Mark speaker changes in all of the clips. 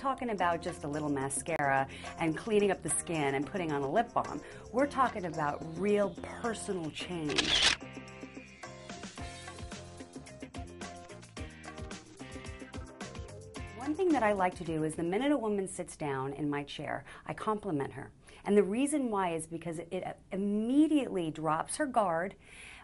Speaker 1: talking about just a little mascara and cleaning up the skin and putting on a lip balm. We're talking about real personal change. One thing that I like to do is the minute a woman sits down in my chair, I compliment her. And the reason why is because it immediately drops her guard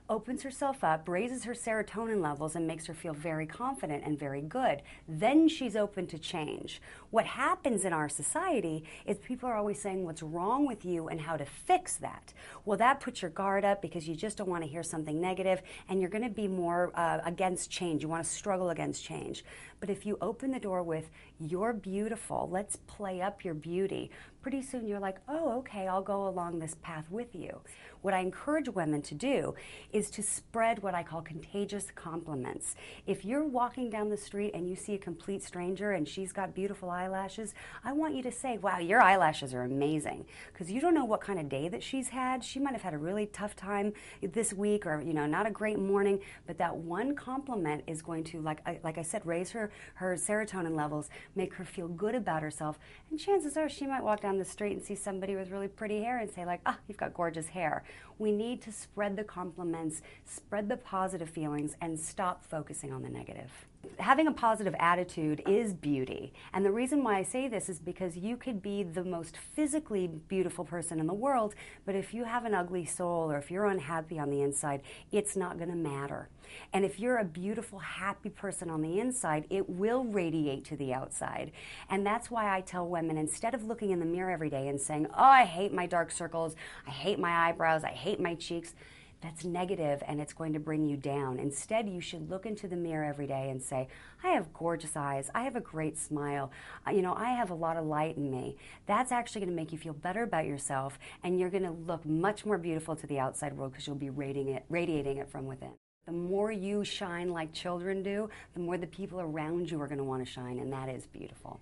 Speaker 1: opens herself up, raises her serotonin levels, and makes her feel very confident and very good. Then she's open to change. What happens in our society is people are always saying what's wrong with you and how to fix that. Well, that puts your guard up because you just don't want to hear something negative, and you're going to be more uh, against change. You want to struggle against change. But if you open the door with, you're beautiful, let's play up your beauty, pretty soon you're like, oh, okay, I'll go along this path with you. What I encourage women to do is to spread what I call contagious compliments. If you're walking down the street and you see a complete stranger and she's got beautiful eyelashes, I want you to say, wow, your eyelashes are amazing. Because you don't know what kind of day that she's had. She might have had a really tough time this week or, you know, not a great morning, but that one compliment is going to, like, I, like I said, raise her, her serotonin levels, make her feel good about herself. And chances are she might walk down the street and see somebody with really pretty hair and say, like, ah, oh, you've got gorgeous hair. We need to spread the compliments, spread the positive feelings, and stop focusing on the negative. Having a positive attitude is beauty. And the reason why I say this is because you could be the most physically beautiful person in the world, but if you have an ugly soul or if you're unhappy on the inside, it's not going to matter. And if you're a beautiful, happy person on the inside, it will radiate to the outside. And that's why I tell women instead of looking in the mirror every day and saying, Oh, I hate my dark circles, I hate my eyebrows, I hate my cheeks, that's negative and it's going to bring you down. Instead, you should look into the mirror every day and say, I have gorgeous eyes. I have a great smile. Uh, you know, I have a lot of light in me. That's actually going to make you feel better about yourself and you're going to look much more beautiful to the outside world because you'll be radiating it, radiating it from within. The more you shine like children do, the more the people around you are going to want to shine, and that is beautiful.